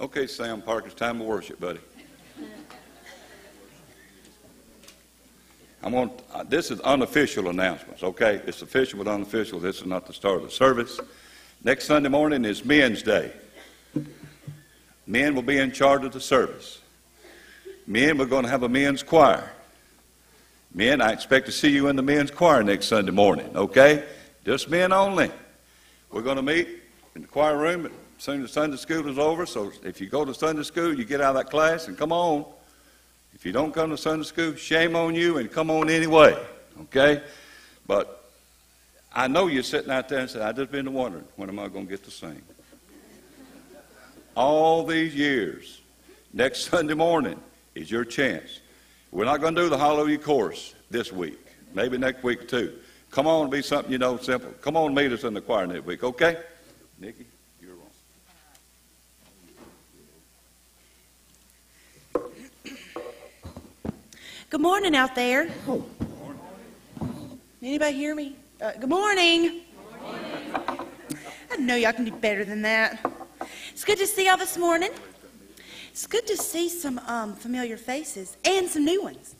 Okay, Sam Parker, it's time to worship, buddy. I'm on, uh, this is unofficial announcements, okay? It's official but unofficial. This is not the start of the service. Next Sunday morning is Men's Day. Men will be in charge of the service. Men, we're going to have a men's choir. Men, I expect to see you in the men's choir next Sunday morning, okay? Just men only. We're going to meet in the choir room soon as Sunday school is over. So if you go to Sunday school, you get out of that class and come on. If you don't come to Sunday school, shame on you and come on anyway, okay? But I know you're sitting out there and saying, I've just been wondering, when am I going to get to sing? All these years, next Sunday morning is your chance. We're not going to do the Hallelujah chorus this week, maybe next week too. Come on be something you know simple. Come on meet us in the choir next week, okay? Nikki, you're wrong. Good morning out there. Anybody hear me? Uh, good morning. I know y'all can do better than that. It's good to see y'all this morning. It's good to see some um, familiar faces and some new ones.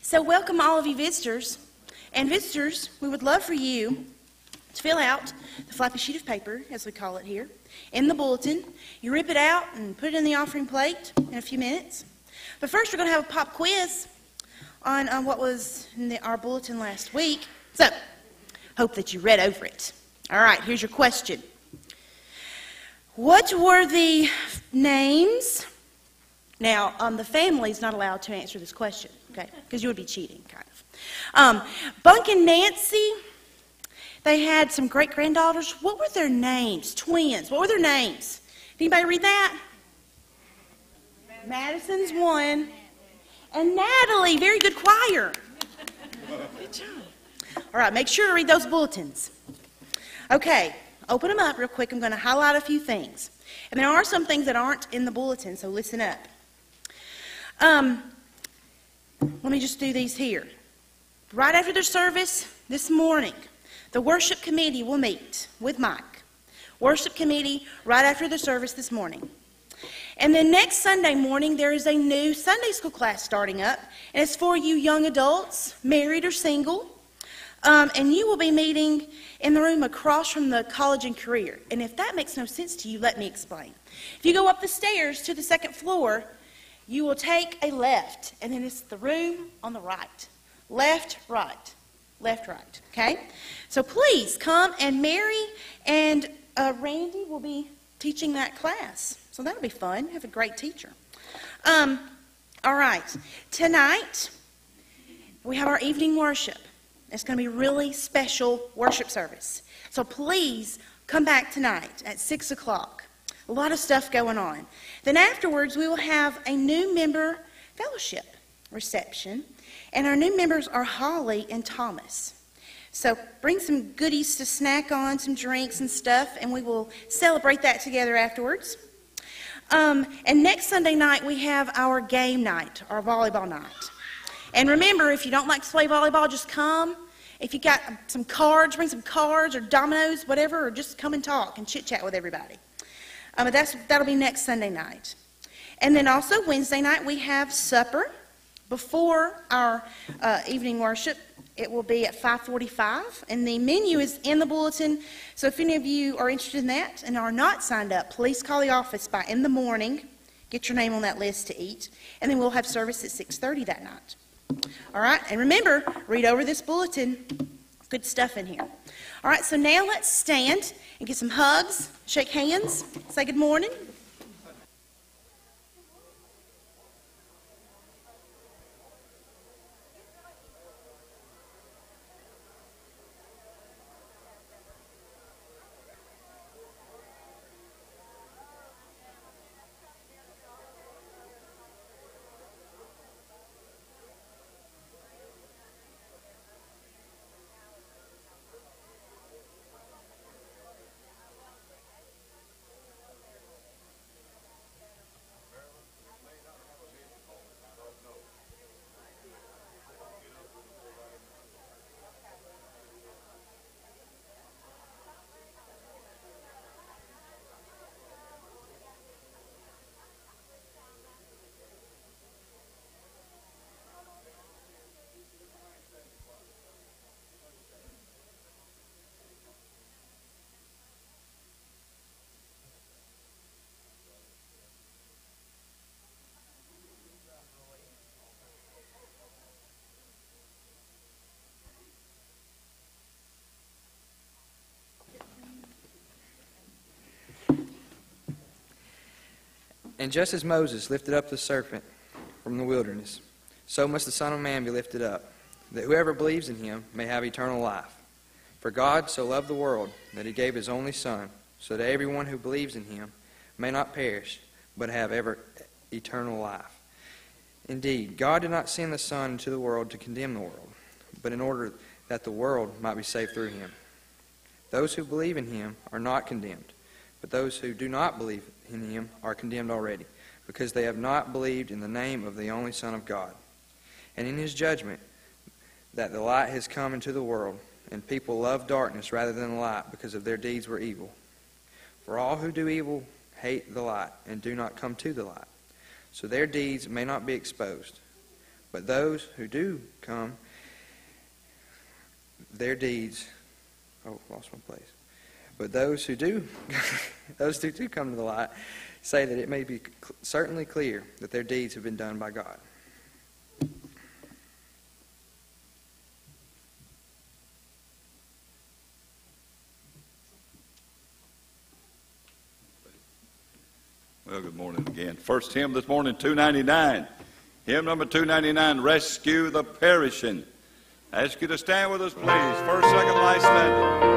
So, welcome all of you visitors. And visitors, we would love for you to fill out the flappy sheet of paper, as we call it here, in the bulletin. You rip it out and put it in the offering plate in a few minutes. But first, we're going to have a pop quiz on, on what was in the, our bulletin last week. So, hope that you read over it. All right, here's your question. What were the names? Now, um, the family's not allowed to answer this question, okay? Because you would be cheating, kind of. Um, Bunk and Nancy, they had some great granddaughters. What were their names? Twins. What were their names? Anybody read that? Madison's one. And Natalie, very good choir. Good job. All right, make sure to read those bulletins. Okay, open them up real quick. I'm going to highlight a few things. And there are some things that aren't in the bulletin, so listen up. Um, let me just do these here. Right after the service this morning, the worship committee will meet with Mike. Worship committee right after the service this morning. And then next Sunday morning, there is a new Sunday school class starting up, and it's for you young adults, married or single. Um, and you will be meeting in the room across from the college and career. And if that makes no sense to you, let me explain. If you go up the stairs to the second floor, you will take a left, and then it's the room on the right. Left, right. Left, right. Okay? So please come, and Mary and uh, Randy will be teaching that class. So that'll be fun. Have a great teacher. Um, all right. Tonight, we have our evening worship. It's going to be really special worship service. So please come back tonight at 6 o'clock. A lot of stuff going on. Then afterwards, we will have a new member fellowship reception. And our new members are Holly and Thomas. So bring some goodies to snack on, some drinks and stuff, and we will celebrate that together afterwards. Um, and next Sunday night, we have our game night, our volleyball night. And remember, if you don't like to play volleyball, just come. If you got some cards, bring some cards or dominoes, whatever, or just come and talk and chit chat with everybody. Um, that's, that'll be next Sunday night. And then also Wednesday night, we have supper before our uh, evening worship. It will be at 5:45, and the menu is in the bulletin. So if any of you are interested in that and are not signed up, please call the office by in the morning. Get your name on that list to eat, and then we'll have service at 6:30 that night. All right, and remember, read over this bulletin. Good stuff in here. All right, so now let's stand and get some hugs, shake hands, say good morning. And just as Moses lifted up the serpent from the wilderness, so must the Son of Man be lifted up, that whoever believes in him may have eternal life. For God so loved the world that he gave his only Son, so that everyone who believes in him may not perish, but have ever eternal life. Indeed, God did not send the Son into the world to condemn the world, but in order that the world might be saved through him. Those who believe in him are not condemned, but those who do not believe in him are condemned already, because they have not believed in the name of the only Son of God. And in his judgment, that the light has come into the world, and people love darkness rather than the light, because of their deeds were evil. For all who do evil hate the light, and do not come to the light, so their deeds may not be exposed. But those who do come, their deeds. Oh, lost my place. But those who do, those who do come to the light, say that it may be certainly clear that their deeds have been done by God. Well, good morning again. First hymn this morning, 299. Hymn number 299, Rescue the Perishing. I ask you to stand with us, please. First, second, last standing.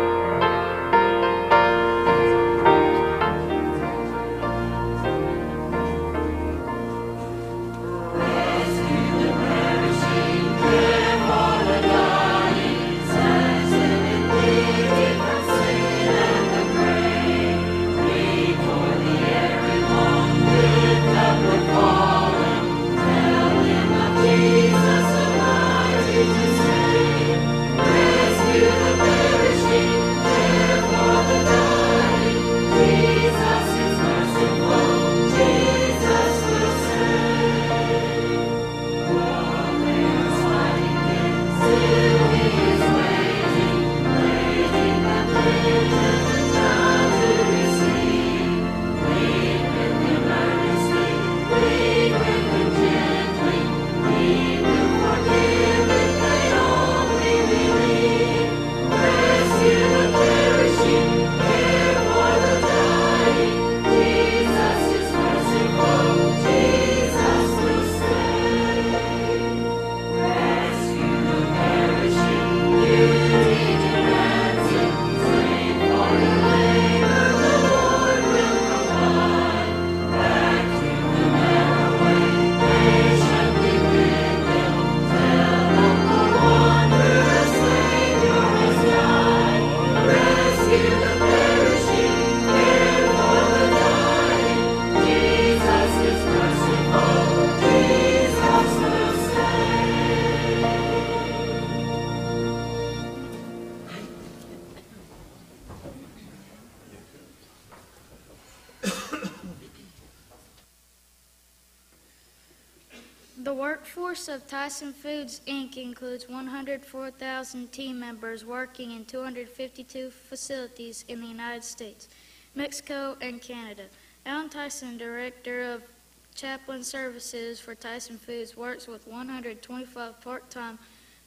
Workforce of Tyson Foods, Inc. includes 104,000 team members working in 252 facilities in the United States, Mexico, and Canada. Alan Tyson, Director of Chaplain Services for Tyson Foods, works with 125 part-time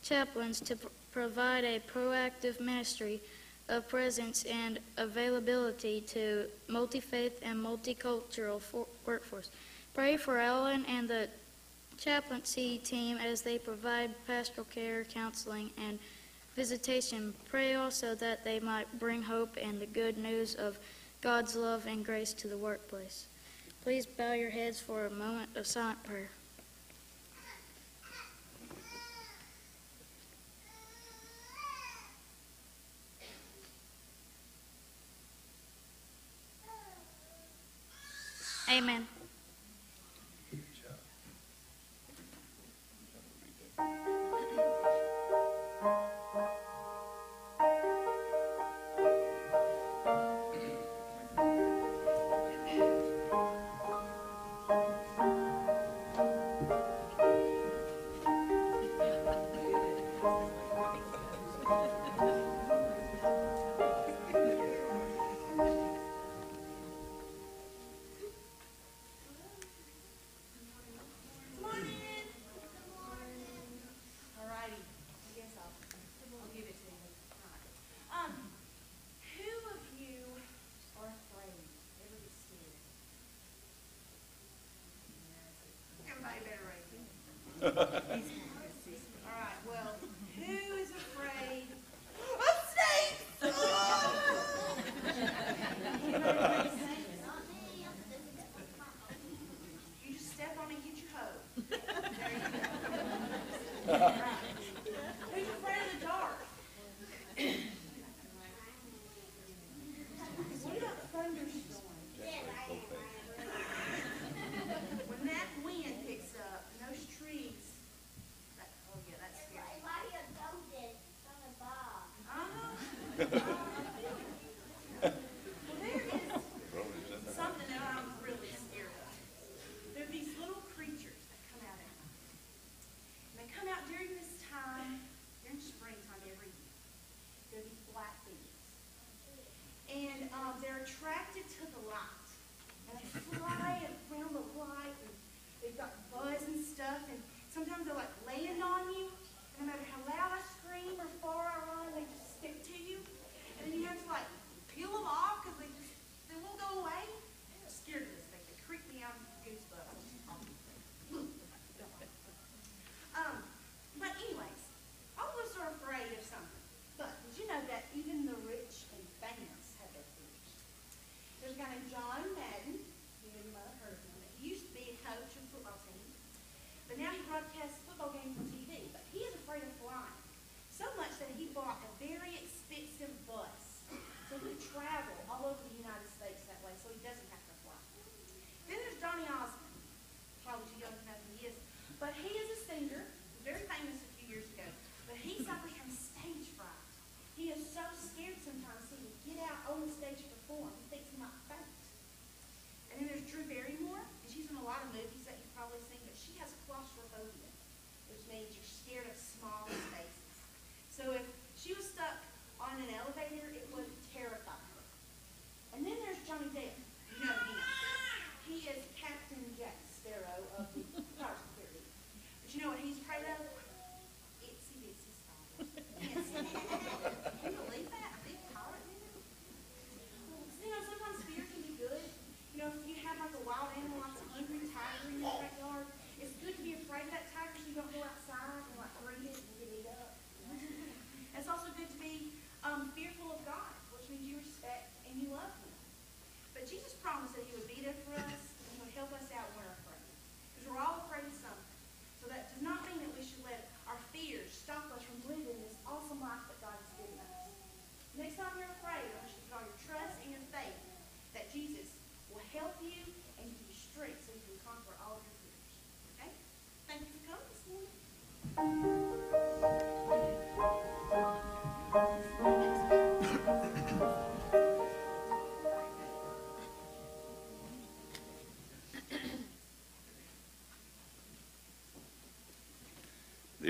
chaplains to pr- provide a proactive ministry of presence and availability to multi-faith and multicultural for- workforce. Pray for Alan and the chaplaincy team as they provide pastoral care, counseling, and visitation. Pray also that they might bring hope and the good news of God's love and grace to the workplace. Please bow your heads for a moment of silent prayer. Amen.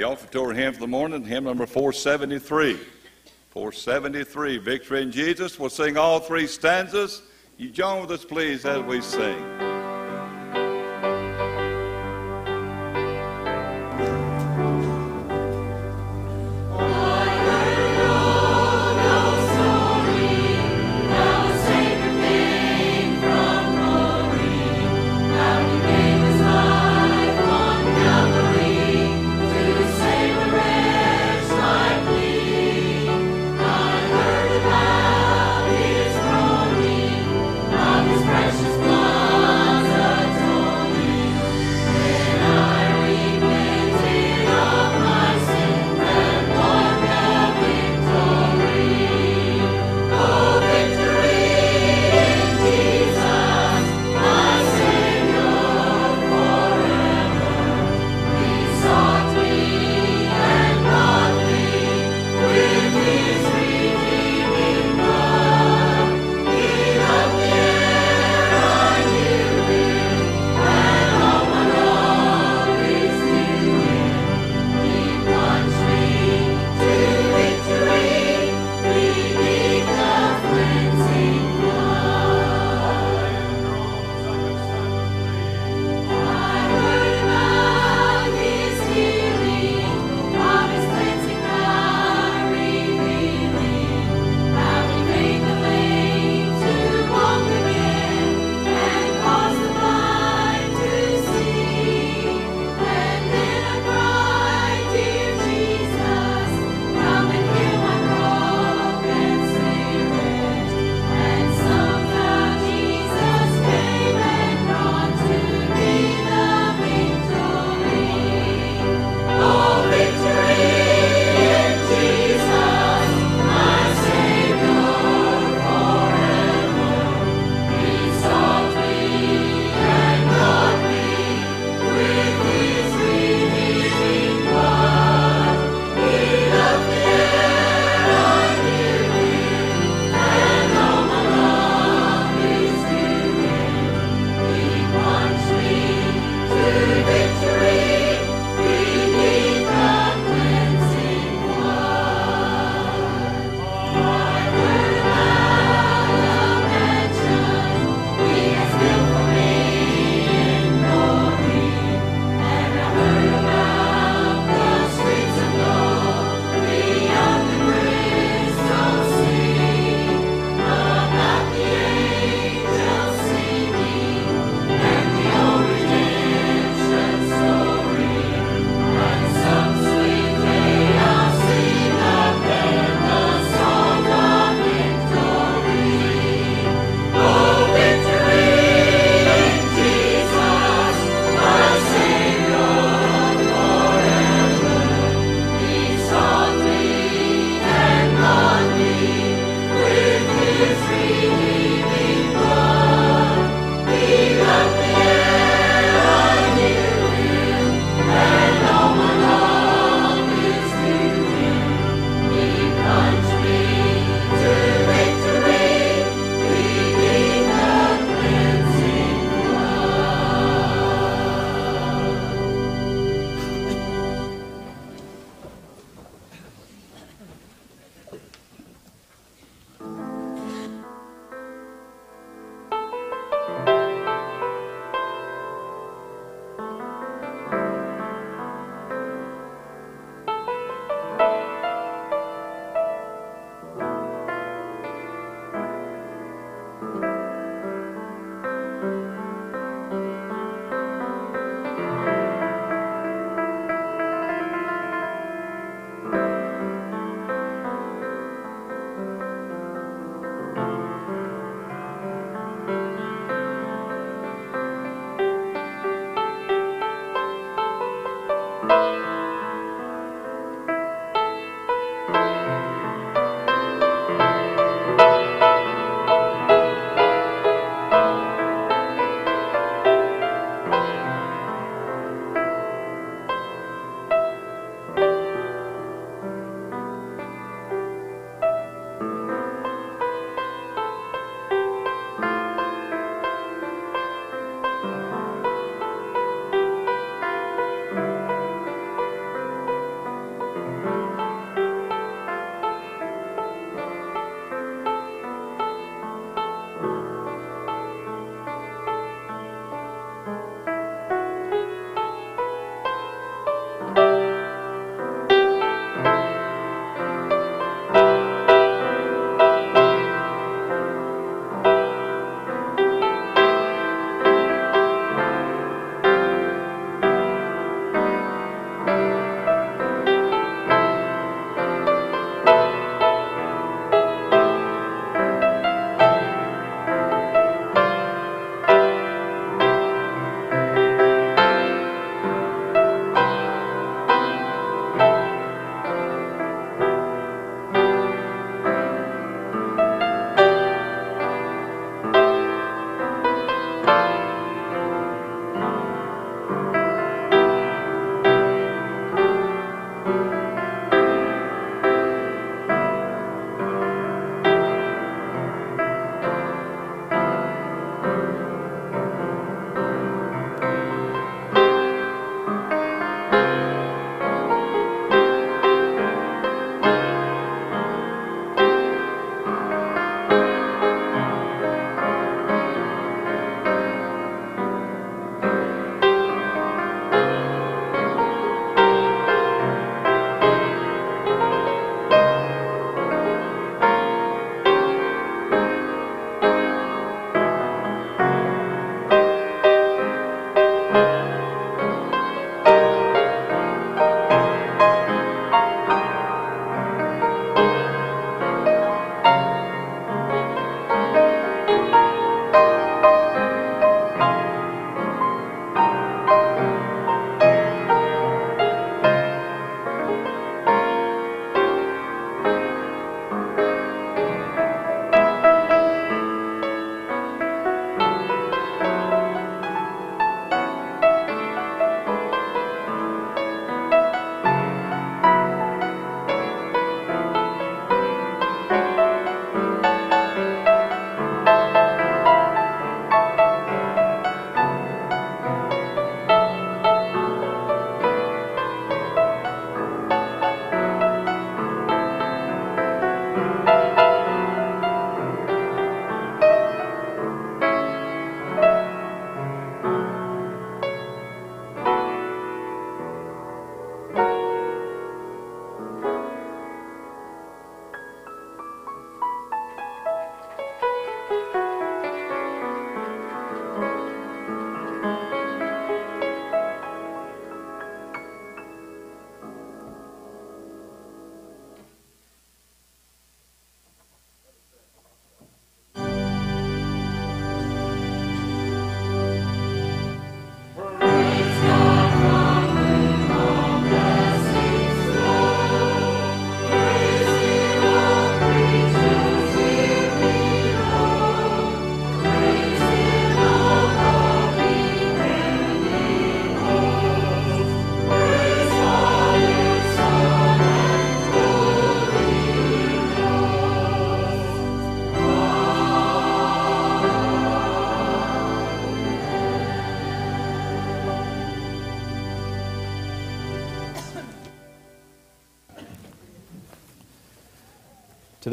The offertory hymn for the morning, hymn number 473. 473, Victory in Jesus. We'll sing all three stanzas. You join with us, please, as we sing.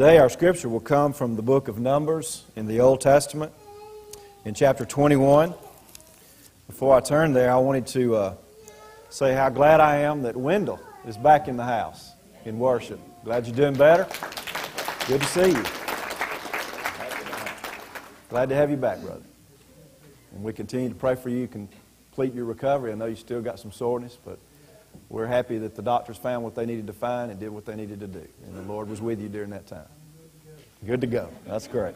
Today, our scripture will come from the book of Numbers in the Old Testament, in chapter 21. Before I turn there, I wanted to uh, say how glad I am that Wendell is back in the house in worship. Glad you're doing better. Good to see you. Glad to have you back, brother. And we continue to pray for you, complete your recovery. I know you still got some soreness, but we're happy that the doctors found what they needed to find and did what they needed to do. And the Lord was with you during that time. Good to go. That's great.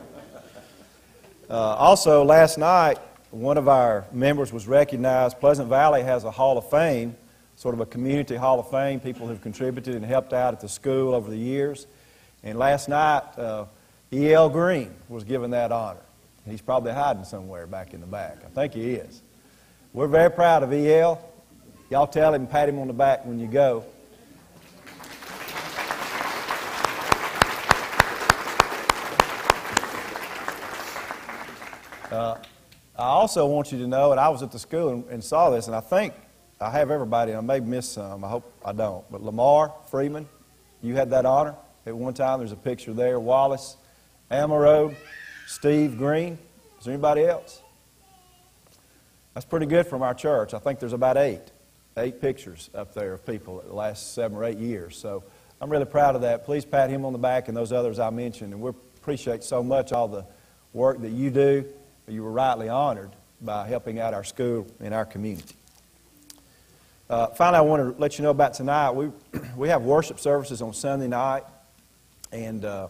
Uh, also, last night, one of our members was recognized. Pleasant Valley has a Hall of Fame sort of a community hall of fame, people who've contributed and helped out at the school over the years. And last night, uh, E.L. Green was given that honor. He's probably hiding somewhere back in the back. I think he is. We're very proud of E.L. Y'all tell him, pat him on the back when you go. Uh, I also want you to know, and I was at the school and, and saw this, and I think I have everybody, and I may miss some. I hope I don't. But Lamar Freeman, you had that honor at one time. There's a picture there. Wallace Amaro, Steve Green. Is there anybody else? That's pretty good from our church. I think there's about eight, eight pictures up there of people the last seven or eight years. So I'm really proud of that. Please pat him on the back and those others I mentioned. And we appreciate so much all the work that you do. You were rightly honored by helping out our school and our community. Uh, finally, I want to let you know about tonight. We, we have worship services on Sunday night, and uh,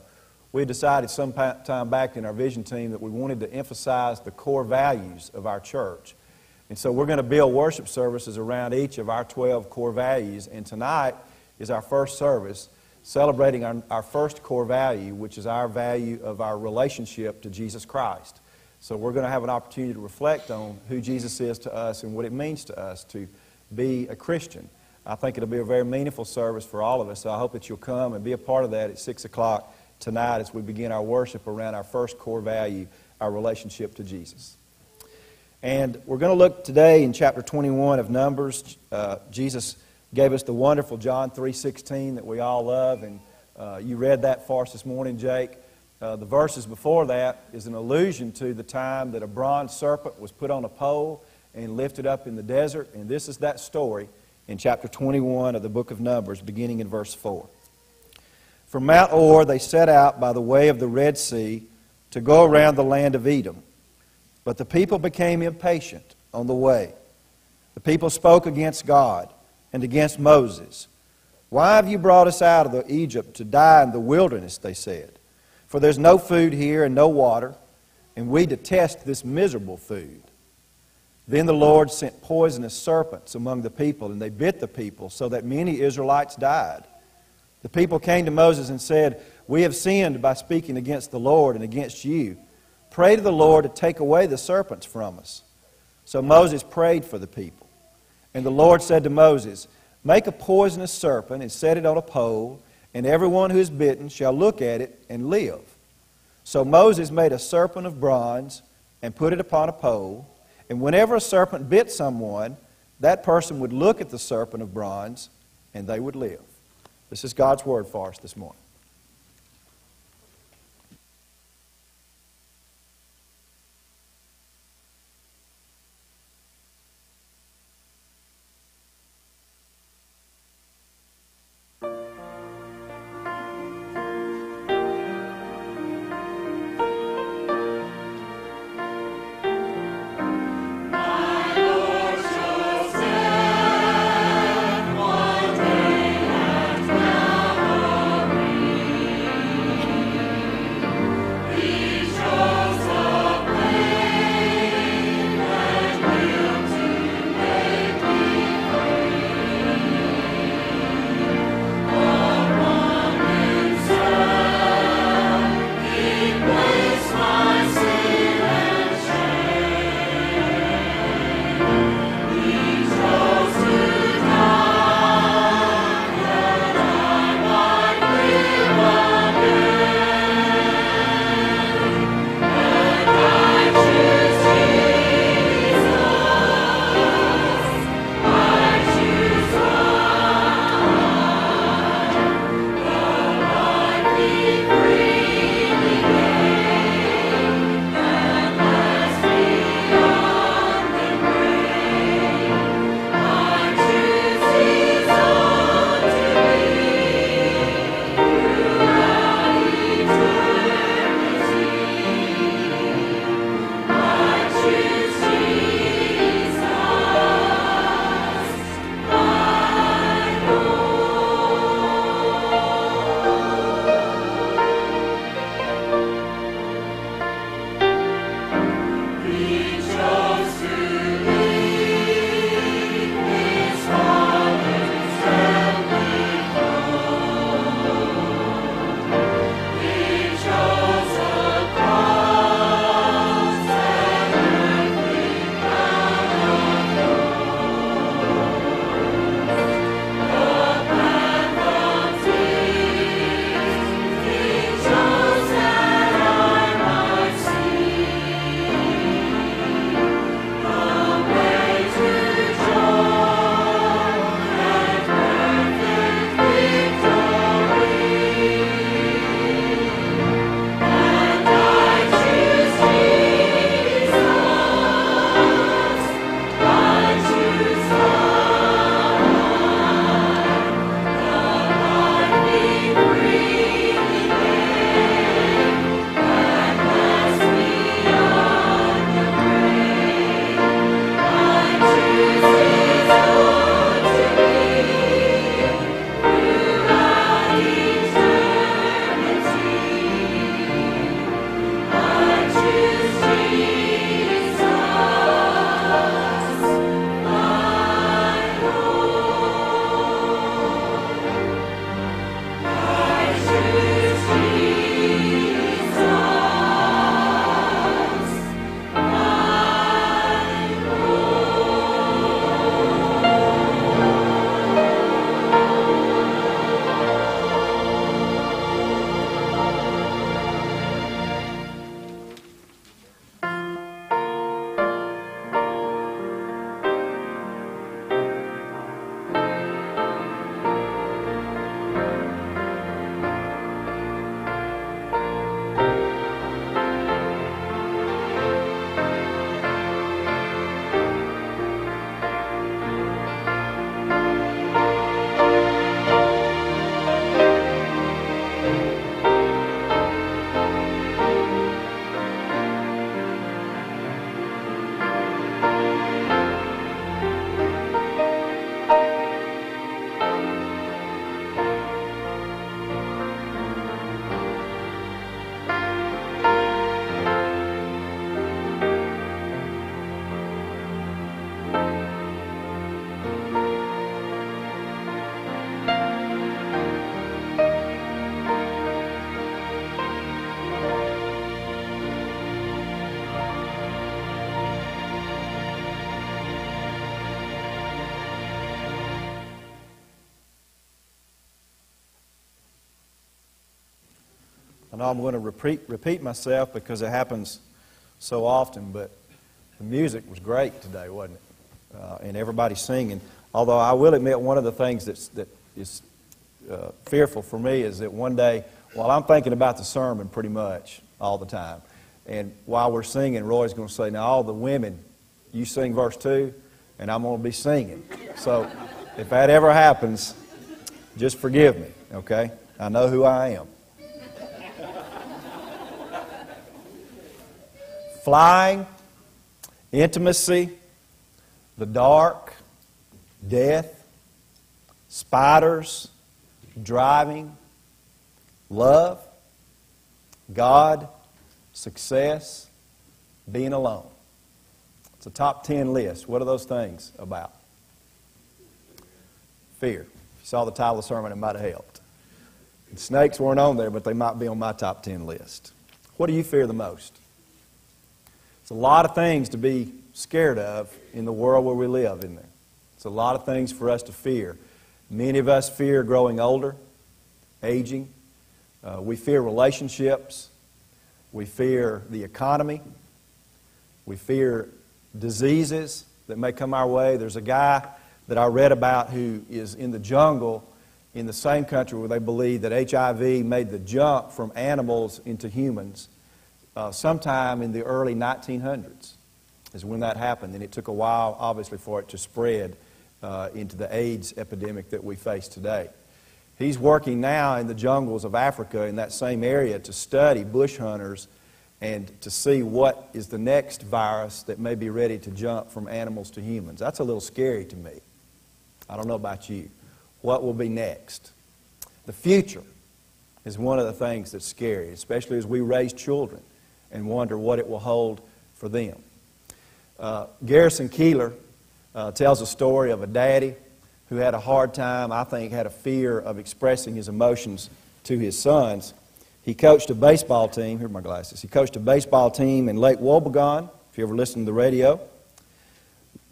we decided some time back in our vision team that we wanted to emphasize the core values of our church. And so we're going to build worship services around each of our 12 core values. And tonight is our first service celebrating our, our first core value, which is our value of our relationship to Jesus Christ. So we're going to have an opportunity to reflect on who Jesus is to us and what it means to us to be a Christian. I think it'll be a very meaningful service for all of us. So I hope that you'll come and be a part of that at 6 o'clock tonight as we begin our worship around our first core value, our relationship to Jesus. And we're going to look today in chapter 21 of Numbers. Uh, Jesus gave us the wonderful John 3.16 that we all love, and uh, you read that for us this morning, Jake. Uh, the verses before that is an allusion to the time that a bronze serpent was put on a pole and lifted up in the desert, and this is that story in chapter 21 of the book of Numbers, beginning in verse 4. From Mount Hor they set out by the way of the Red Sea to go around the land of Edom. But the people became impatient on the way. The people spoke against God and against Moses. Why have you brought us out of Egypt to die in the wilderness? They said. For there's no food here and no water, and we detest this miserable food. Then the Lord sent poisonous serpents among the people, and they bit the people, so that many Israelites died. The people came to Moses and said, We have sinned by speaking against the Lord and against you. Pray to the Lord to take away the serpents from us. So Moses prayed for the people. And the Lord said to Moses, Make a poisonous serpent and set it on a pole, and everyone who is bitten shall look at it and live. So Moses made a serpent of bronze and put it upon a pole. And whenever a serpent bit someone, that person would look at the serpent of bronze and they would live. This is God's word for us this morning. I know I'm going to repeat, repeat myself because it happens so often, but the music was great today, wasn't it? Uh, and everybody singing. Although I will admit, one of the things that's, that is uh, fearful for me is that one day, while I'm thinking about the sermon pretty much all the time, and while we're singing, Roy's going to say, Now, all the women, you sing verse 2, and I'm going to be singing. So if that ever happens, just forgive me, okay? I know who I am. Flying, intimacy, the dark, death, spiders, driving, love, God, success, being alone. It's a top 10 list. What are those things about? Fear. If you saw the title of the sermon, it might have helped. And snakes weren't on there, but they might be on my top 10 list. What do you fear the most? It's a lot of things to be scared of in the world where we live, isn't there? It's a lot of things for us to fear. Many of us fear growing older, aging. Uh, we fear relationships. We fear the economy. We fear diseases that may come our way. There's a guy that I read about who is in the jungle in the same country where they believe that HIV made the jump from animals into humans uh, sometime in the early 1900s is when that happened. And it took a while, obviously, for it to spread uh, into the AIDS epidemic that we face today. He's working now in the jungles of Africa in that same area to study bush hunters and to see what is the next virus that may be ready to jump from animals to humans. That's a little scary to me. I don't know about you. What will be next? The future is one of the things that's scary, especially as we raise children and wonder what it will hold for them. Uh, Garrison Keillor uh, tells a story of a daddy who had a hard time, I think, had a fear of expressing his emotions to his sons. He coached a baseball team. Here are my glasses. He coached a baseball team in Lake Wobegon, if you ever listen to the radio.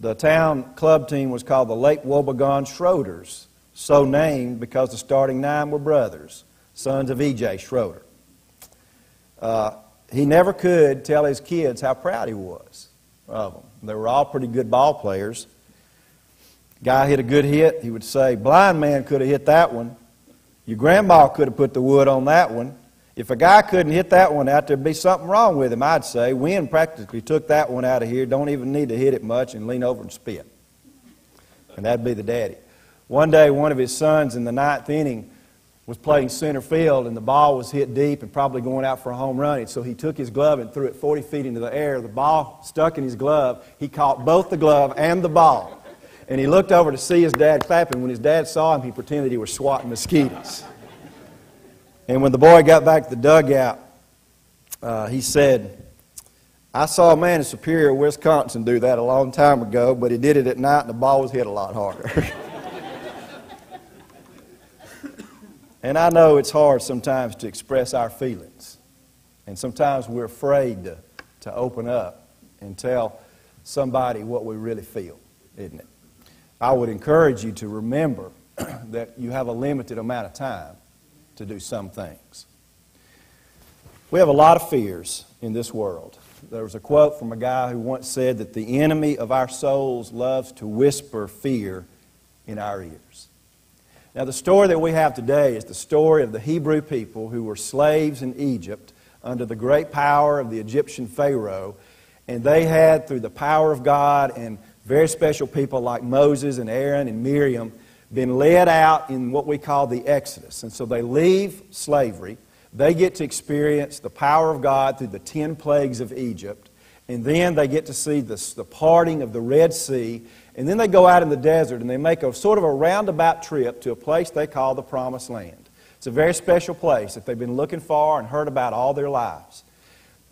The town club team was called the Lake Wobegon Schroeders, so named because the starting nine were brothers, sons of E.J. Schroeder. Uh, he never could tell his kids how proud he was of them. They were all pretty good ball players. Guy hit a good hit, he would say, Blind man could have hit that one. Your grandma could have put the wood on that one. If a guy couldn't hit that one out, there'd be something wrong with him, I'd say. Wynn practically took that one out of here, don't even need to hit it much, and lean over and spit. And that'd be the daddy. One day, one of his sons in the ninth inning was playing center field, and the ball was hit deep and probably going out for a home run. And so he took his glove and threw it 40 feet into the air. The ball stuck in his glove. He caught both the glove and the ball. And he looked over to see his dad clapping. When his dad saw him, he pretended he was swatting mosquitoes. And when the boy got back to the dugout, uh, he said, I saw a man in Superior, Wisconsin do that a long time ago, but he did it at night and the ball was hit a lot harder. And I know it's hard sometimes to express our feelings. And sometimes we're afraid to, to open up and tell somebody what we really feel, isn't it? I would encourage you to remember that you have a limited amount of time to do some things. We have a lot of fears in this world. There was a quote from a guy who once said that the enemy of our souls loves to whisper fear in our ears. Now, the story that we have today is the story of the Hebrew people who were slaves in Egypt under the great power of the Egyptian Pharaoh. And they had, through the power of God and very special people like Moses and Aaron and Miriam, been led out in what we call the Exodus. And so they leave slavery. They get to experience the power of God through the ten plagues of Egypt. And then they get to see the, the parting of the Red Sea and then they go out in the desert and they make a sort of a roundabout trip to a place they call the Promised Land. It's a very special place that they've been looking for and heard about all their lives.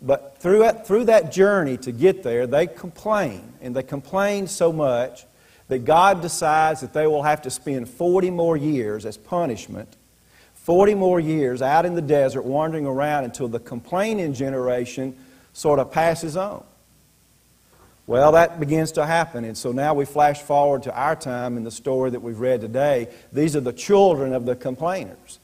But through that, through that journey to get there, they complain. And they complain so much that God decides that they will have to spend 40 more years as punishment, 40 more years out in the desert wandering around until the complaining generation sort of passes on. Well, that begins to happen. And so now we flash forward to our time in the story that we've read today. These are the children of the complainers.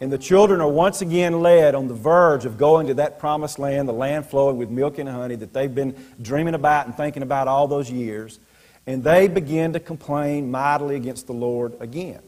And the children are once again led on the verge of going to that promised land, the land flowing with milk and honey that they've been dreaming about and thinking about all those years. And they begin to complain mightily against the Lord again.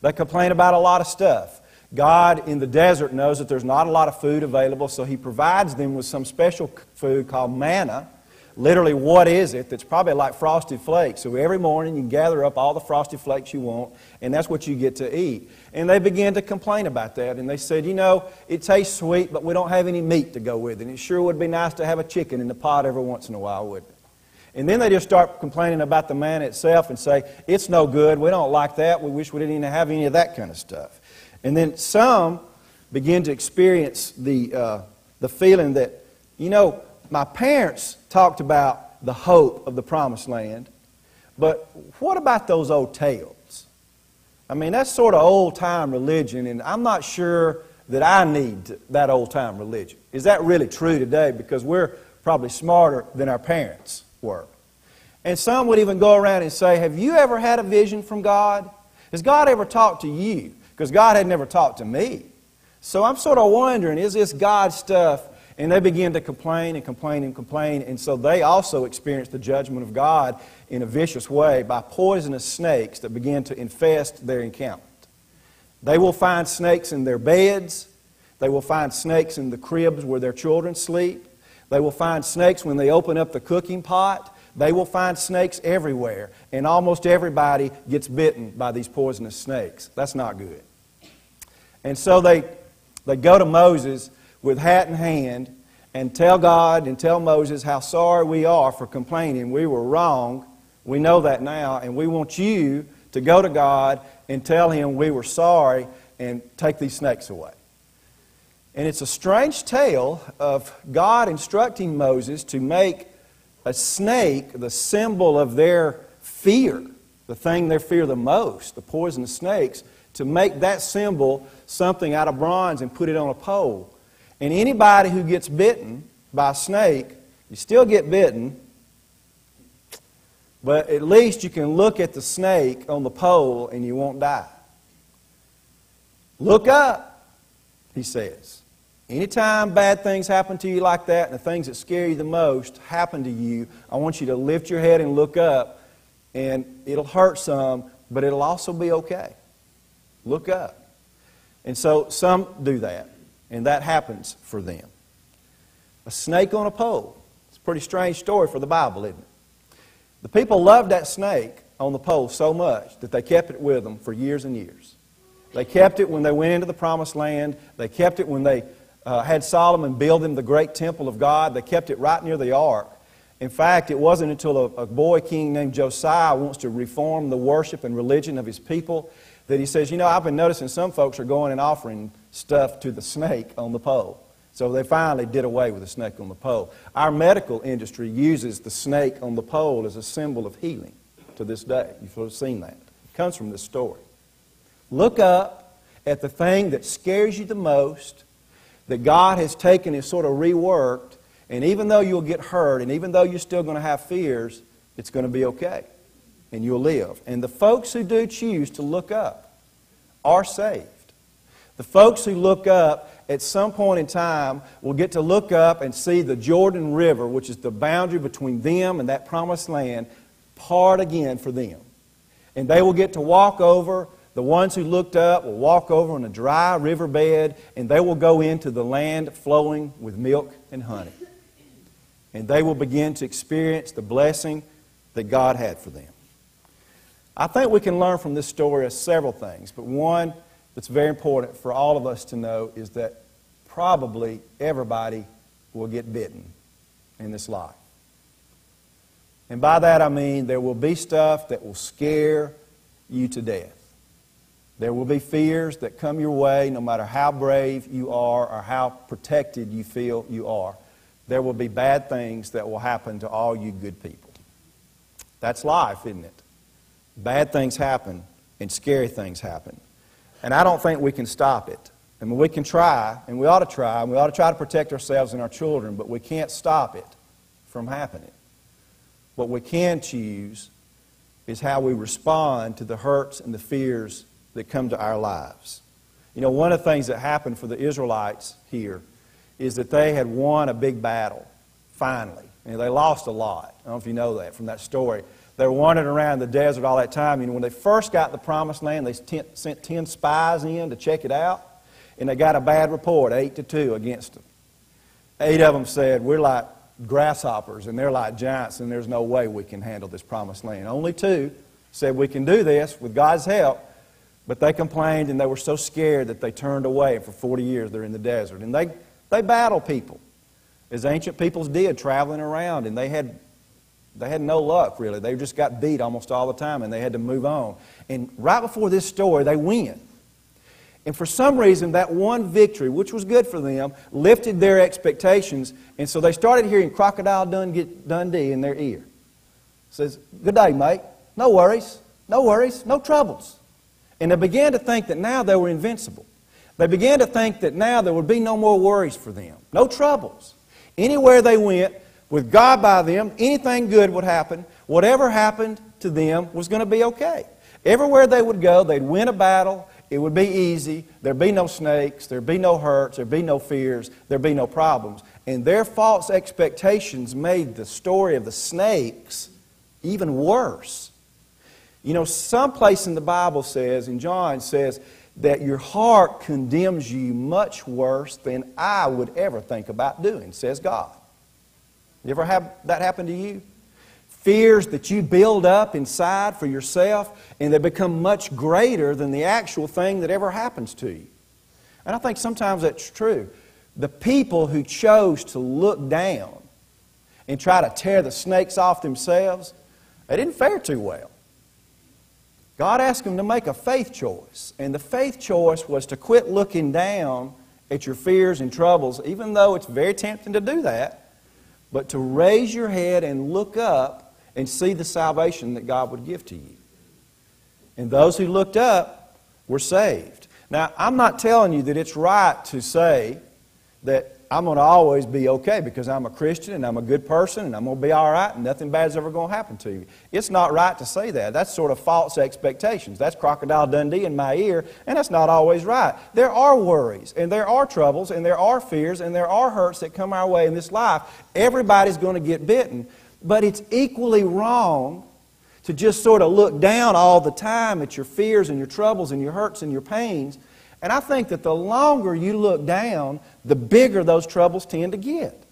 They complain about a lot of stuff. God in the desert knows that there's not a lot of food available, so He provides them with some special food called manna literally, what is it? That's probably like frosted flakes. So every morning you gather up all the frosted flakes you want, and that's what you get to eat. And they began to complain about that. And they said, you know, it tastes sweet, but we don't have any meat to go with it. And it sure would be nice to have a chicken in the pot every once in a while, wouldn't it? And then they just start complaining about the manna itself and say, it's no good. We don't like that. We wish we didn't even have any of that kind of stuff. And then some begin to experience the, uh, the feeling that, you know, my parents talked about the hope of the promised land, but what about those old tales? I mean, that's sort of old time religion, and I'm not sure that I need that old time religion. Is that really true today? Because we're probably smarter than our parents were. And some would even go around and say, Have you ever had a vision from God? Has God ever talked to you? Because God had never talked to me. So I'm sort of wondering, is this God stuff and they begin to complain and complain and complain. And so they also experience the judgment of God in a vicious way by poisonous snakes that begin to infest their encampment. They will find snakes in their beds. They will find snakes in the cribs where their children sleep. They will find snakes when they open up the cooking pot. They will find snakes everywhere. And almost everybody gets bitten by these poisonous snakes. That's not good. And so they, they go to Moses with hat in hand and tell God and tell Moses how sorry we are for complaining. We were wrong. We know that now, and we want you to go to God and tell him we were sorry and take these snakes away. And it's a strange tale of God instructing Moses to make a snake the symbol of their fear, the thing they fear the most, the poisonous snakes, to make that symbol something out of bronze and put it on a pole. And anybody who gets bitten by a snake, you still get bitten, but at least you can look at the snake on the pole and you won't die. Look up, he says. Anytime bad things happen to you like that, and the things that scare you the most happen to you, I want you to lift your head and look up, and it'll hurt some, but it'll also be okay. Look up. And so some do that. And that happens for them. A snake on a pole. It's a pretty strange story for the Bible, isn't it? The people loved that snake on the pole so much that they kept it with them for years and years. They kept it when they went into the promised land. They kept it when they uh, had Solomon build them the great temple of God. They kept it right near the ark. In fact, it wasn't until a, a boy king named Josiah wants to reform the worship and religion of his people that he says, You know, I've been noticing some folks are going and offering stuff to the snake on the pole. So they finally did away with the snake on the pole. Our medical industry uses the snake on the pole as a symbol of healing to this day. You've seen that. It comes from this story. Look up at the thing that scares you the most, that God has taken and sort of reworked, and even though you'll get hurt, and even though you're still going to have fears, it's going to be okay, and you'll live. And the folks who do choose to look up are saved. The folks who look up at some point in time will get to look up and see the Jordan River, which is the boundary between them and that promised land, part again for them. And they will get to walk over. The ones who looked up will walk over on a dry riverbed, and they will go into the land flowing with milk and honey. And they will begin to experience the blessing that God had for them. I think we can learn from this story of several things, but one, that's very important for all of us to know is that probably everybody will get bitten in this life. And by that I mean there will be stuff that will scare you to death. There will be fears that come your way no matter how brave you are or how protected you feel you are. There will be bad things that will happen to all you good people. That's life, isn't it? Bad things happen and scary things happen. And I don't think we can stop it. I mean, we can try, and we ought to try, and we ought to try to protect ourselves and our children, but we can't stop it from happening. What we can choose is how we respond to the hurts and the fears that come to our lives. You know, one of the things that happened for the Israelites here is that they had won a big battle, finally. And they lost a lot. I don't know if you know that from that story. They were wandering around the desert all that time. You know, when they first got the promised land, they sent 10 spies in to check it out, and they got a bad report, 8 to 2 against them. Eight of them said, We're like grasshoppers, and they're like giants, and there's no way we can handle this promised land. Only two said, We can do this with God's help. But they complained and they were so scared that they turned away. And For 40 years, they're in the desert. And they, they battle people, as ancient peoples did, traveling around. And they had, they had no luck, really. They just got beat almost all the time and they had to move on. And right before this story, they win. And for some reason, that one victory, which was good for them, lifted their expectations. And so they started hearing Crocodile Dundee in their ear. Says, Good day, mate. No worries. No worries. No troubles. And they began to think that now they were invincible. They began to think that now there would be no more worries for them, no troubles. Anywhere they went, with God by them, anything good would happen. Whatever happened to them was going to be okay. Everywhere they would go, they'd win a battle. It would be easy. There'd be no snakes. There'd be no hurts. There'd be no fears. There'd be no problems. And their false expectations made the story of the snakes even worse. You know, someplace in the Bible says, and John says, that your heart condemns you much worse than I would ever think about doing, says God. You ever have that happen to you? Fears that you build up inside for yourself, and they become much greater than the actual thing that ever happens to you. And I think sometimes that's true. The people who chose to look down and try to tear the snakes off themselves, they didn't fare too well. God asked them to make a faith choice. And the faith choice was to quit looking down at your fears and troubles, even though it's very tempting to do that, but to raise your head and look up and see the salvation that God would give to you. And those who looked up were saved. Now, I'm not telling you that it's right to say that I'm going to always be okay because I'm a Christian and I'm a good person and I'm going to be all right and nothing bad's ever going to happen to you. It's not right to say that. That's sort of false expectations. That's Crocodile Dundee in my ear, and that's not always right. There are worries and there are troubles and there are fears and there are hurts that come our way in this life. Everybody's going to get bitten, but it's equally wrong to just sort of look down all the time at your fears and your troubles and your hurts and your pains and I think that the longer you look down, the bigger those troubles tend to get.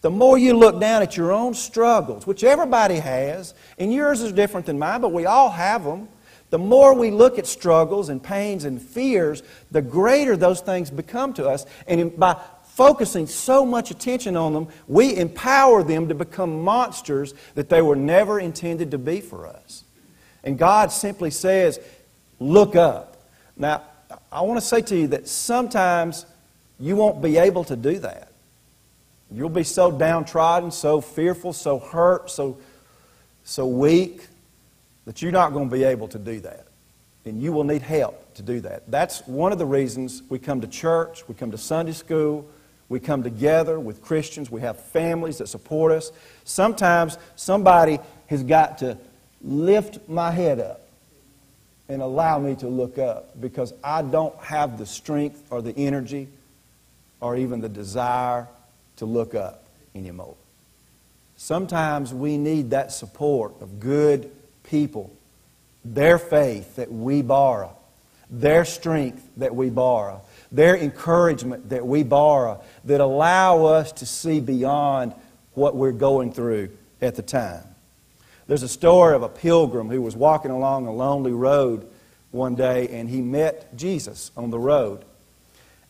The more you look down at your own struggles, which everybody has, and yours is different than mine, but we all have them, the more we look at struggles and pains and fears, the greater those things become to us. And by focusing so much attention on them, we empower them to become monsters that they were never intended to be for us. And God simply says, Look up. Now, I want to say to you that sometimes you won't be able to do that. You'll be so downtrodden, so fearful, so hurt, so, so weak that you're not going to be able to do that. And you will need help to do that. That's one of the reasons we come to church, we come to Sunday school, we come together with Christians, we have families that support us. Sometimes somebody has got to lift my head up and allow me to look up because I don't have the strength or the energy or even the desire to look up anymore. Sometimes we need that support of good people, their faith that we borrow, their strength that we borrow, their encouragement that we borrow that allow us to see beyond what we're going through at the time. There's a story of a pilgrim who was walking along a lonely road one day and he met Jesus on the road.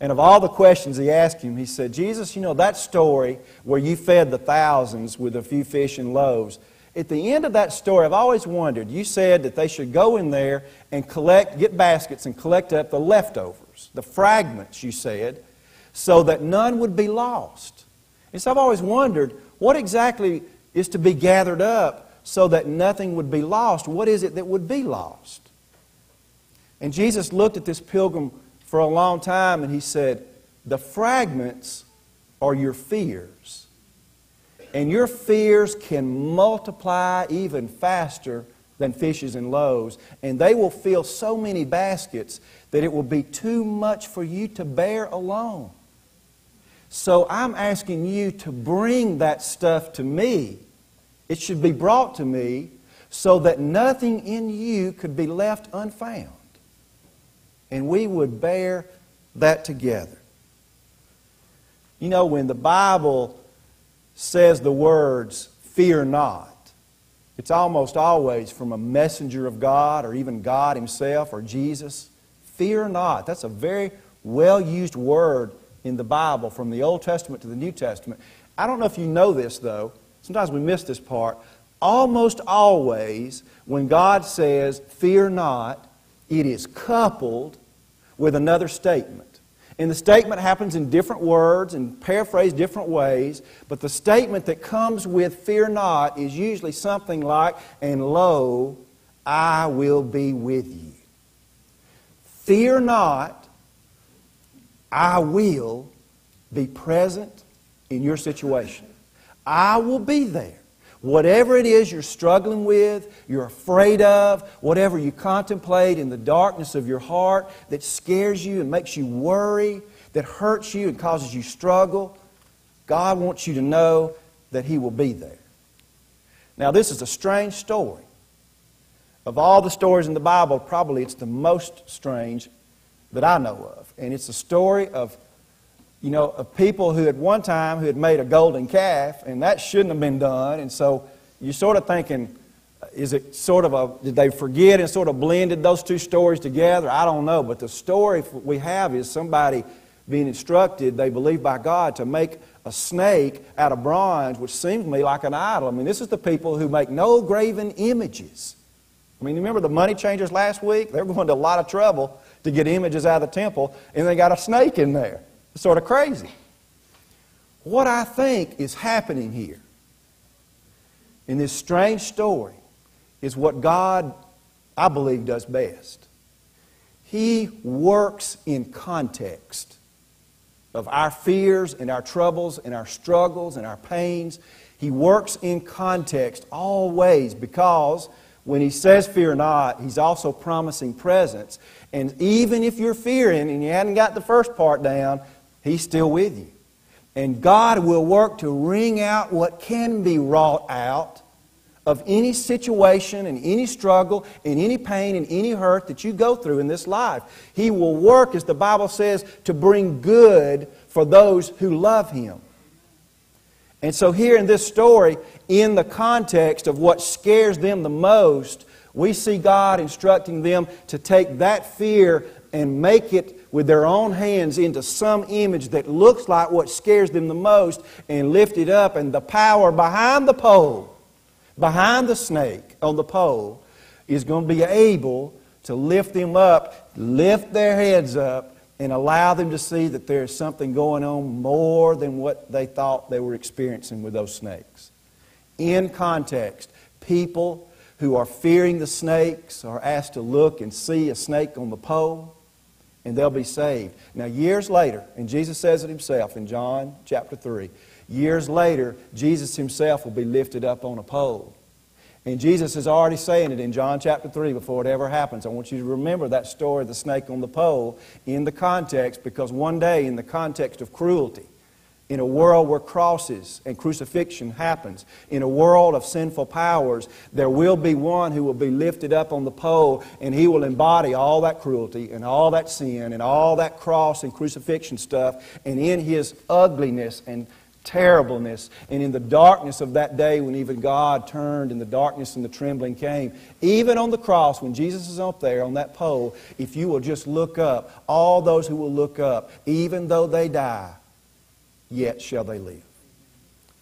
And of all the questions he asked him, he said, Jesus, you know, that story where you fed the thousands with a few fish and loaves, at the end of that story, I've always wondered, you said that they should go in there and collect, get baskets and collect up the leftovers, the fragments, you said, so that none would be lost. And so I've always wondered, what exactly is to be gathered up so that nothing would be lost. What is it that would be lost? And Jesus looked at this pilgrim for a long time and he said, The fragments are your fears. And your fears can multiply even faster than fishes and loaves, and they will fill so many baskets that it will be too much for you to bear alone. So I'm asking you to bring that stuff to me. It should be brought to me so that nothing in you could be left unfound. And we would bear that together. You know, when the Bible says the words, fear not, it's almost always from a messenger of God or even God Himself or Jesus. Fear not. That's a very well used word in the Bible from the Old Testament to the New Testament. I don't know if you know this, though. Sometimes we miss this part. Almost always, when God says, fear not, it is coupled with another statement. And the statement happens in different words and paraphrased different ways, but the statement that comes with fear not is usually something like, and lo, I will be with you. Fear not, I will be present in your situation. I will be there. Whatever it is you're struggling with, you're afraid of, whatever you contemplate in the darkness of your heart that scares you and makes you worry, that hurts you and causes you struggle, God wants you to know that He will be there. Now, this is a strange story. Of all the stories in the Bible, probably it's the most strange that I know of. And it's a story of you know, of people who at one time who had made a golden calf, and that shouldn't have been done. And so you're sort of thinking, uh, is it sort of a, did they forget and sort of blended those two stories together? I don't know. But the story we have is somebody being instructed, they believe by God, to make a snake out of bronze, which seems to me like an idol. I mean, this is the people who make no graven images. I mean, remember the money changers last week? They were going to a lot of trouble to get images out of the temple, and they got a snake in there. Sort of crazy. What I think is happening here in this strange story is what God, I believe, does best. He works in context of our fears and our troubles and our struggles and our pains. He works in context always because when he says fear not, he's also promising presence. And even if you're fearing and you hadn't got the first part down, He's still with you. And God will work to wring out what can be wrought out of any situation and any struggle and any pain and any hurt that you go through in this life. He will work, as the Bible says, to bring good for those who love Him. And so, here in this story, in the context of what scares them the most, we see God instructing them to take that fear and make it with their own hands into some image that looks like what scares them the most and lift it up, and the power behind the pole, behind the snake on the pole, is going to be able to lift them up, lift their heads up, and allow them to see that there's something going on more than what they thought they were experiencing with those snakes. In context, people who are fearing the snakes are asked to look and see a snake on the pole and they'll be saved. Now, years later, and Jesus says it himself in John chapter 3, years later, Jesus himself will be lifted up on a pole. And Jesus is already saying it in John chapter 3 before it ever happens. I want you to remember that story of the snake on the pole in the context because one day, in the context of cruelty, in a world where crosses and crucifixion happens, in a world of sinful powers, there will be one who will be lifted up on the pole and he will embody all that cruelty and all that sin and all that cross and crucifixion stuff. And in his ugliness and terribleness and in the darkness of that day when even God turned and the darkness and the trembling came, even on the cross when Jesus is up there on that pole, if you will just look up, all those who will look up, even though they die, yet shall they live.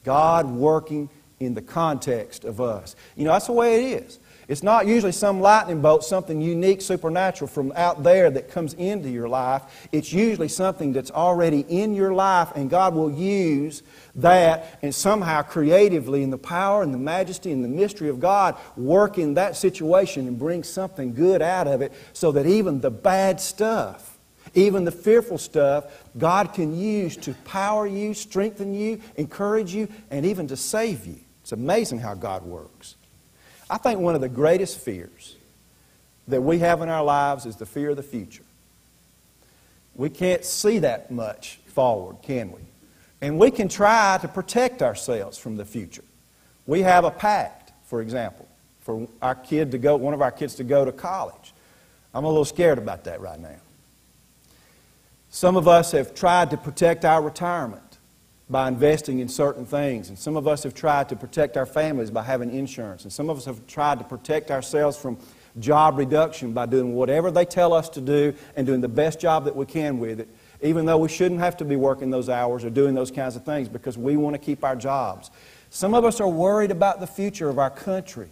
God working in the context of us. You know, that's the way it is. It's not usually some lightning bolt, something unique, supernatural from out there that comes into your life. It's usually something that's already in your life, and God will use that and somehow creatively, in the power and the majesty and the mystery of God, work in that situation and bring something good out of it so that even the bad stuff even the fearful stuff, God can use to power you, strengthen you, encourage you, and even to save you. It's amazing how God works. I think one of the greatest fears that we have in our lives is the fear of the future. We can't see that much forward, can we? And we can try to protect ourselves from the future. We have a pact, for example, for our kid to go, one of our kids to go to college. I'm a little scared about that right now. Some of us have tried to protect our retirement by investing in certain things, and some of us have tried to protect our families by having insurance, and some of us have tried to protect ourselves from job reduction by doing whatever they tell us to do and doing the best job that we can with it, even though we shouldn't have to be working those hours or doing those kinds of things because we want to keep our jobs. Some of us are worried about the future of our country.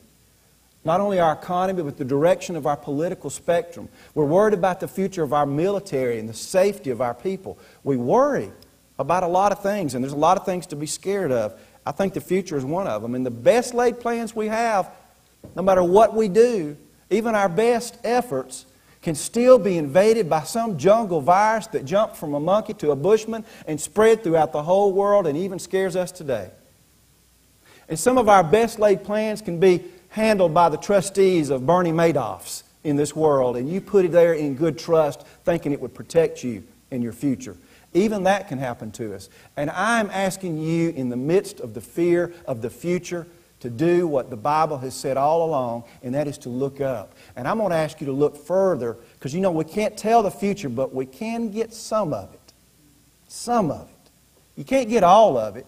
Not only our economy, but the direction of our political spectrum. We're worried about the future of our military and the safety of our people. We worry about a lot of things, and there's a lot of things to be scared of. I think the future is one of them. And the best laid plans we have, no matter what we do, even our best efforts, can still be invaded by some jungle virus that jumped from a monkey to a bushman and spread throughout the whole world and even scares us today. And some of our best laid plans can be handled by the trustees of Bernie Madoff's in this world, and you put it there in good trust, thinking it would protect you in your future. Even that can happen to us. And I'm asking you, in the midst of the fear of the future, to do what the Bible has said all along, and that is to look up. And I'm going to ask you to look further, because you know we can't tell the future, but we can get some of it. Some of it. You can't get all of it.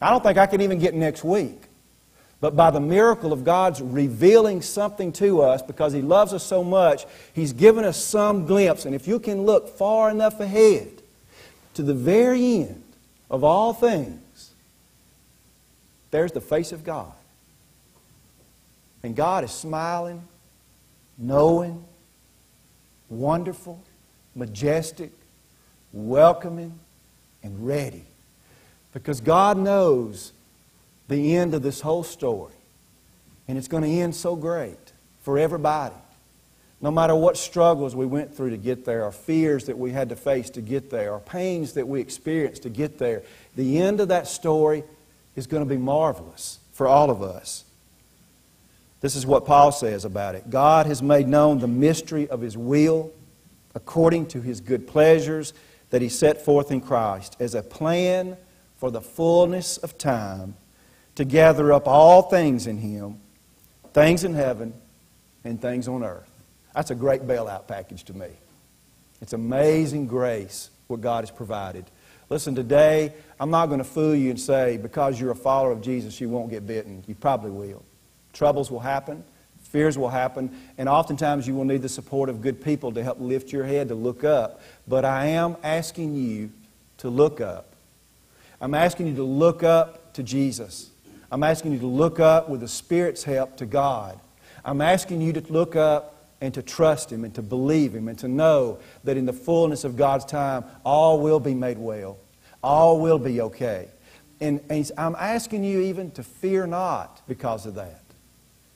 I don't think I can even get next week. But by the miracle of God's revealing something to us, because He loves us so much, He's given us some glimpse. And if you can look far enough ahead to the very end of all things, there's the face of God. And God is smiling, knowing, wonderful, majestic, welcoming, and ready. Because God knows the end of this whole story. And it's going to end so great for everybody. No matter what struggles we went through to get there, or fears that we had to face to get there, or pains that we experienced to get there, the end of that story is going to be marvelous for all of us. This is what Paul says about it God has made known the mystery of His will according to His good pleasures that He set forth in Christ as a plan for the fullness of time to gather up all things in Him, things in heaven and things on earth. That's a great bailout package to me. It's amazing grace what God has provided. Listen, today, I'm not going to fool you and say because you're a follower of Jesus, you won't get bitten. You probably will. Troubles will happen, fears will happen, and oftentimes you will need the support of good people to help lift your head to look up. But I am asking you to look up. I'm asking you to look up to Jesus. I'm asking you to look up with the Spirit's help to God. I'm asking you to look up and to trust Him and to believe Him and to know that in the fullness of God's time, all will be made well. All will be okay. And, and I'm asking you even to fear not because of that.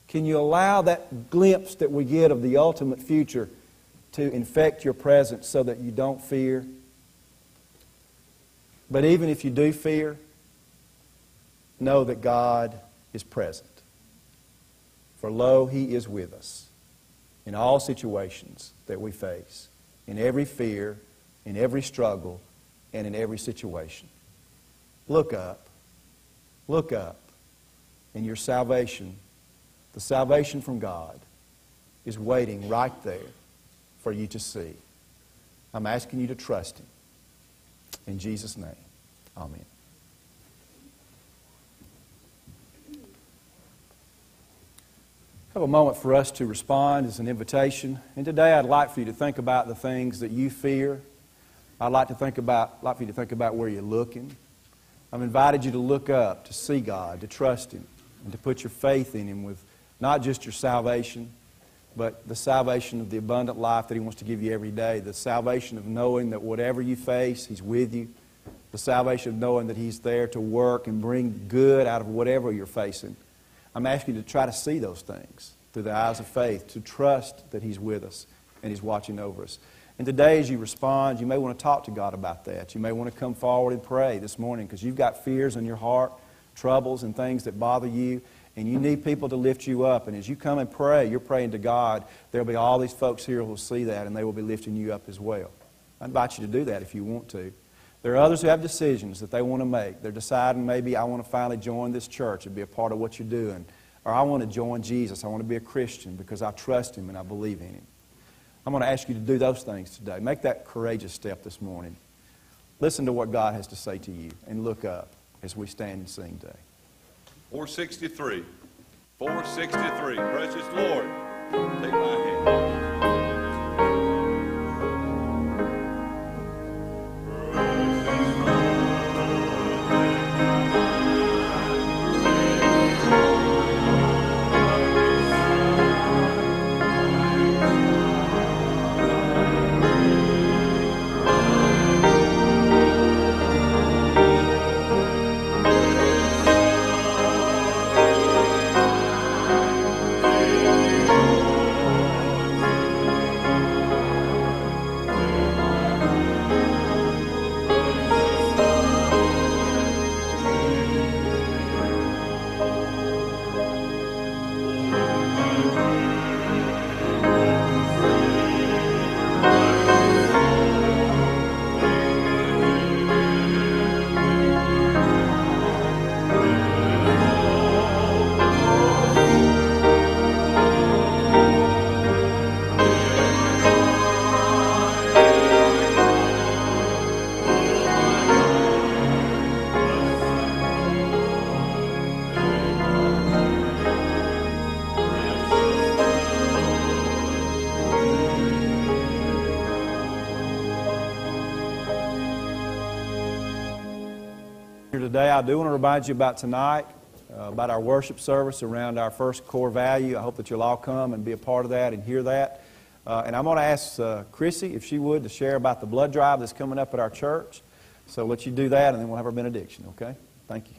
Can you allow that glimpse that we get of the ultimate future to infect your presence so that you don't fear? But even if you do fear, know that God is present. For lo, He is with us in all situations that we face, in every fear, in every struggle, and in every situation. Look up. Look up. And your salvation, the salvation from God, is waiting right there for you to see. I'm asking you to trust Him. In Jesus' name, Amen. Have a moment for us to respond as an invitation. And today I'd like for you to think about the things that you fear. I'd like to think about like for you to think about where you're looking. I've invited you to look up, to see God, to trust Him, and to put your faith in Him with not just your salvation, but the salvation of the abundant life that He wants to give you every day. The salvation of knowing that whatever you face, He's with you. The salvation of knowing that He's there to work and bring good out of whatever you're facing. I'm asking you to try to see those things through the eyes of faith, to trust that He's with us and He's watching over us. And today, as you respond, you may want to talk to God about that. You may want to come forward and pray this morning because you've got fears in your heart, troubles, and things that bother you. and you need people to lift you up. And as you come and pray, you're praying to God. There'll be all these folks here who will see that, and they will be lifting you up as well. I invite you to do that if you want to. There are others who have decisions that they want to make. They're deciding maybe I want to finally join this church and be a part of what you're doing. Or I want to join Jesus. I want to be a Christian because I trust Him and I believe in Him. I'm going to ask you to do those things today. Make that courageous step this morning. Listen to what God has to say to you and look up as we stand and sing today. 463. 463. Precious Lord, take my hand. Today, I do want to remind you about tonight, uh, about our worship service around our first core value. I hope that you'll all come and be a part of that and hear that. Uh, and I'm going to ask uh, Chrissy, if she would, to share about the blood drive that's coming up at our church. So let you do that, and then we'll have our benediction, okay? Thank you.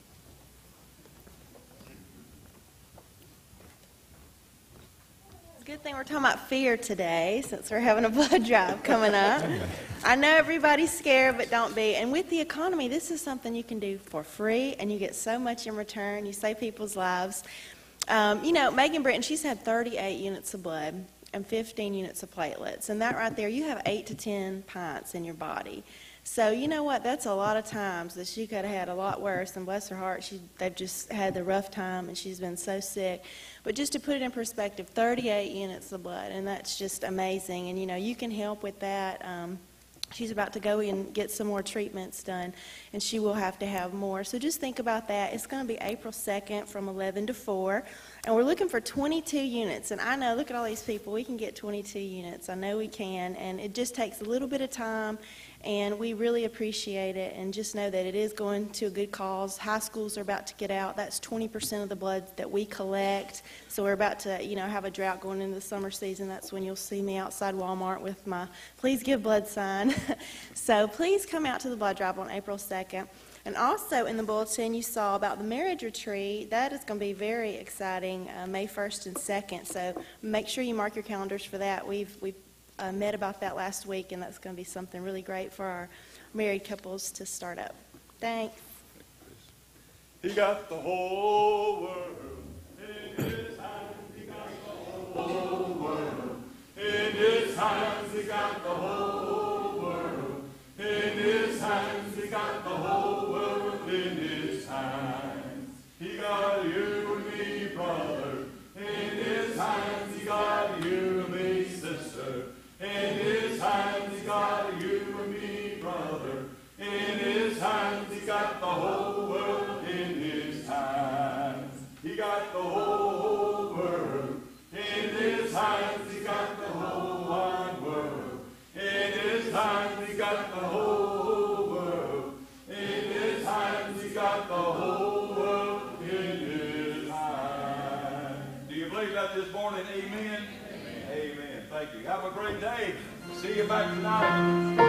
It's a good thing we're talking about fear today since we're having a blood drive coming up. I know everybody's scared, but don't be. And with the economy, this is something you can do for free, and you get so much in return. You save people's lives. Um, you know, Megan Britton, she's had 38 units of blood and 15 units of platelets. And that right there, you have 8 to 10 pints in your body. So you know what? That's a lot of times that she could have had a lot worse. And bless her heart, she they've just had the rough time, and she's been so sick. But just to put it in perspective, 38 units of blood, and that's just amazing. And you know, you can help with that. Um, she's about to go and get some more treatments done, and she will have to have more. So just think about that. It's going to be April 2nd from 11 to 4, and we're looking for 22 units. And I know, look at all these people. We can get 22 units. I know we can, and it just takes a little bit of time and we really appreciate it and just know that it is going to a good cause. High schools are about to get out. That's 20% of the blood that we collect. So we're about to, you know, have a drought going into the summer season. That's when you'll see me outside Walmart with my please give blood sign. so please come out to the blood drive on April 2nd. And also in the bulletin, you saw about the marriage retreat. That is going to be very exciting, uh, May 1st and 2nd. So make sure you mark your calendars for that. We've, we've uh, met about that last week, and that's going to be something really great for our married couples to start up. Thanks. He got the whole world in his hands. He got the whole world in his hands. He got the whole world in his hands. He got the whole world in his hands. He got whole world in his hands. He got the whole world in his hands. He got the whole wide world in his hands. He got the whole world in his hands. He got the whole world in his hands. Do you believe that this morning? Amen. Amen. Thank you. Have a great day. See you back tonight.